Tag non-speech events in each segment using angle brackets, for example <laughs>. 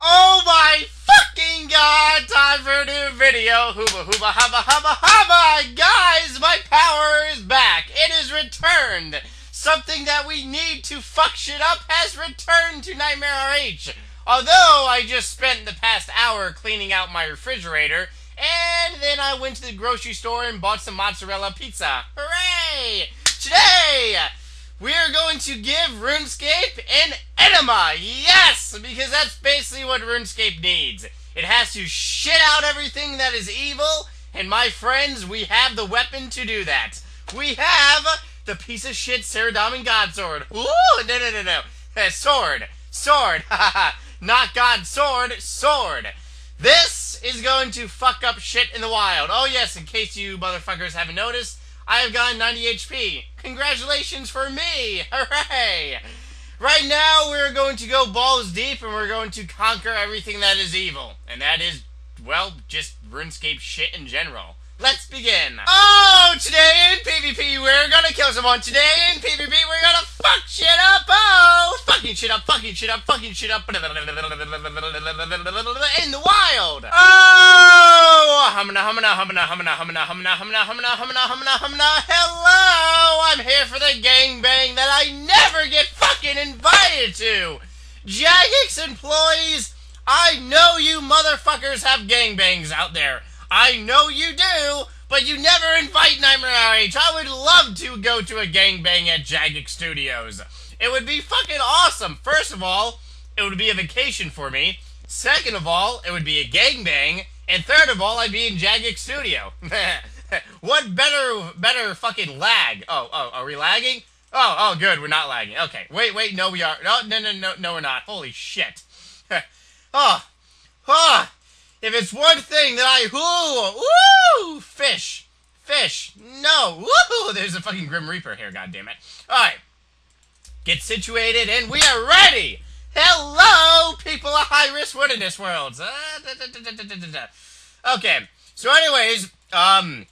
Oh my fucking god! Time for a new video! Hooba hooba hubba hubba hubba! Guys, my power is back! It is returned! Something that we need to fuck shit up has returned to Nightmare RH! Although I just spent the past hour cleaning out my refrigerator, and then I went to the grocery store and bought some mozzarella pizza. Hooray! Today, we are going to give RuneScape an enema. Yes, because that's basically what RuneScape needs. It has to shit out everything that is evil, and my friends, we have the weapon to do that. We have the piece of shit Saradomin God Sword. Ooh, no, no, no, no. Uh, sword. Sword. <laughs> Ha ha. Not God Sword. Sword. This is going to fuck up shit in the wild. Oh, yes, in case you motherfuckers haven't noticed, I have gotten 90 HP. Congratulations for me! Hooray! Right now, we're going to go balls deep and we're going to conquer everything that is evil. And that is, well, just RuneScape shit in general. Let's begin. Oh, today in PvP, we're gonna kill someone. Today in PvP, we're gonna fuck shit up. Oh, fucking shit up, fucking shit up, fucking shit up. In the wild. Oh, humna, humna, humna, humna, humna, humna, humna, humna, humna, humna, humna. Hello, I'm here for the gangbang that I never get fucking invited to. Jagex employees, I know you motherfuckers have gangbangs out there. I know you do, but you never invite Nightmare RH. I would love to go to a gangbang at Jagex Studios. It would be fucking awesome. First of all, it would be a vacation for me. Second of all, it would be a gangbang. And third of all, I'd be in Jagex Studio. <laughs> what better better fucking lag? Oh, oh, are we lagging? Oh, oh, good, we're not lagging. Okay, wait, wait, no, we are. No, no, no, no, no, we're not. Holy shit. <laughs> oh, oh, if it's one thing that I, ooh, ooh, fish, fish, no, woo, there's a fucking Grim Reaper here, God damn it. All right, get situated, and we are ready. Hello, people of high-risk wilderness worlds. Uh, da, da, da, okay, so anyways, um,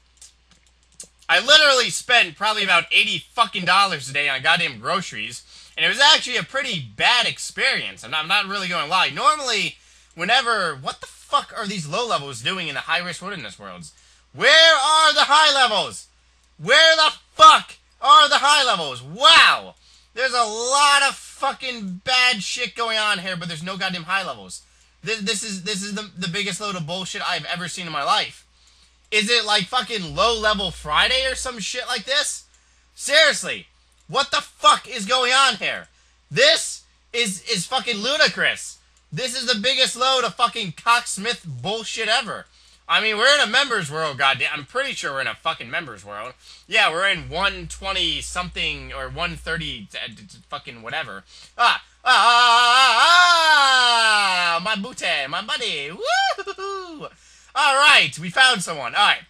I literally spent probably about 80 fucking dollars day on goddamn groceries, and it was actually a pretty bad experience. I'm not, I'm not really going to lie. Normally, whenever, what the fuck are these low levels doing in the high risk wilderness worlds? Where are the high levels? Where the fuck are the high levels? Wow! There's a lot of fucking bad shit going on here, but there's no goddamn high levels. This, this is this is the, the biggest load of bullshit I've ever seen in my life. Is it like fucking low level Friday or some shit like this? Seriously, what the fuck is going on here? This is is fucking ludicrous. This is the biggest load of fucking cocksmith bullshit ever. I mean, we're in a members world, goddamn. I'm pretty sure we're in a fucking members world. Yeah, we're in 120 something or 130 fucking whatever. Ah, ah, my booty, my buddy. Woo! All right, we found someone. All right.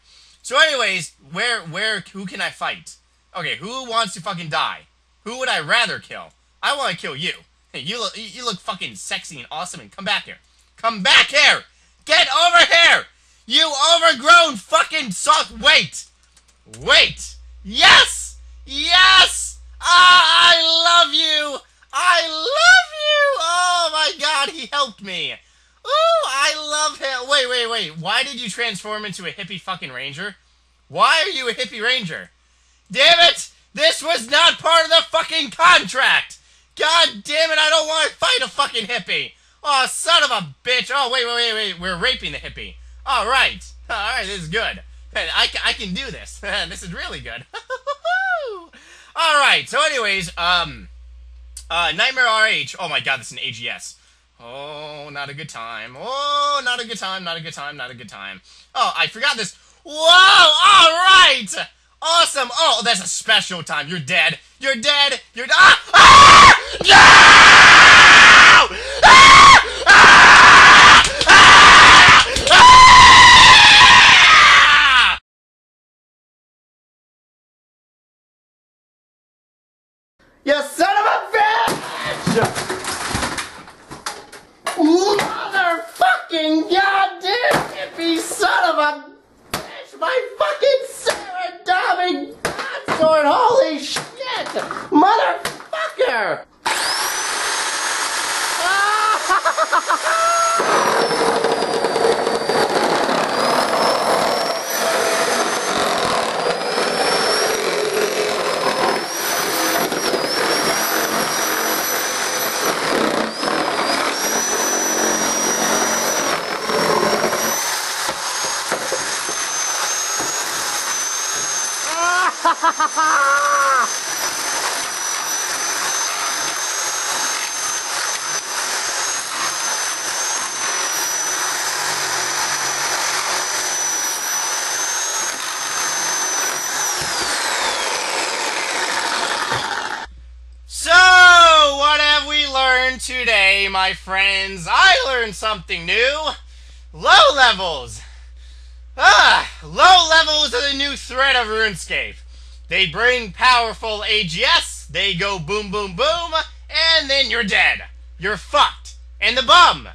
So, anyways, where, where, who can I fight? Okay, who wants to fucking die? Who would I rather kill? I want to kill you. Hey, you look, you look fucking sexy and awesome, and come back here. Come back here! Get over here! You overgrown fucking soft. Wait! Wait! Yes! Yes! Ah, I love you! I love you! Oh my god, he helped me! Ooh, I love him! Wait, wait, wait. Why did you transform into a hippie fucking ranger? Why are you a hippie ranger? Damn it! This was not part of the fucking contract! God damn it, I don't want to fight a fucking hippie! Oh, son of a bitch! Oh, wait, wait, wait, wait, we're raping the hippie. Alright, <laughs> alright, this is good. I, I can do this. <laughs> this is really good. <laughs> Alright, so anyways, um, uh, Nightmare RH. Oh my god, this is an AGS. Oh, not a good time. Oh, not a good time, not a good time, not a good time. Oh, I forgot this. Whoa, alright! Awesome! Oh, that's a special time. You're dead. You're dead. You're ah! Ah! Ah! You son of a bitch! Motherfucking goddamn hippie son of a My fucking Sarah Sword! Holy shit! Motherfucker! today, my friends, I learned something new. Low levels. Ah, low levels are the new threat of RuneScape. They bring powerful AGS, they go boom, boom, boom, and then you're dead. You're fucked. And the bum.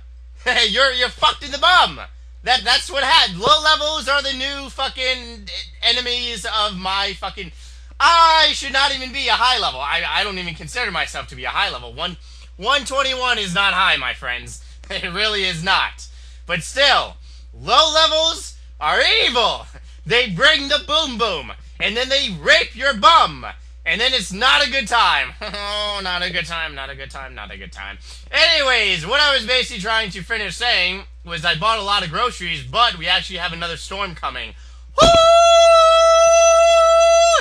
<laughs> you're you're fucked in the bum. That that's what had. Low levels are the new fucking enemies of my fucking. I should not even be a high level. I I don't even consider myself to be a high level. One 121 is not high, my friends. <laughs> It really is not. But still, low levels are evil. <laughs> They bring the boom boom, and then they rape your bum. And then it's not a good time. <laughs> oh, not a good time, not a good time, not a good time. Anyways, what I was basically trying to finish saying was I bought a lot of groceries, but we actually have another storm coming. Woo!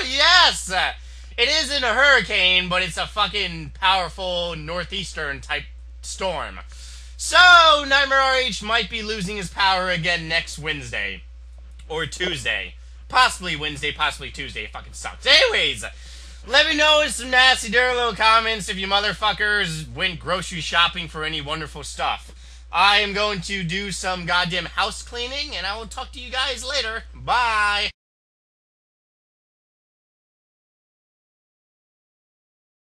Yes! It isn't a hurricane, but it's a fucking powerful northeastern type storm. So, Nightmare RH might be losing his power again next Wednesday. Or Tuesday. Possibly Wednesday, possibly Tuesday. It fucking sucks. Anyways, let me know in some nasty, dirty little comments if you motherfuckers went grocery shopping for any wonderful stuff. I am going to do some goddamn house cleaning, and I will talk to you guys later. Bye.